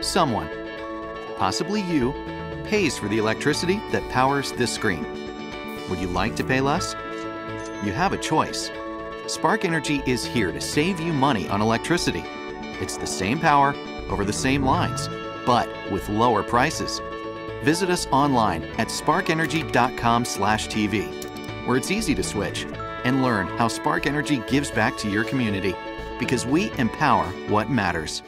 Someone, possibly you, pays for the electricity that powers this screen. Would you like to pay less? You have a choice. Spark Energy is here to save you money on electricity. It's the same power over the same lines, but with lower prices. Visit us online at sparkenergy.com/tv, where it's easy to switch and learn how Spark Energy gives back to your community because we empower what matters.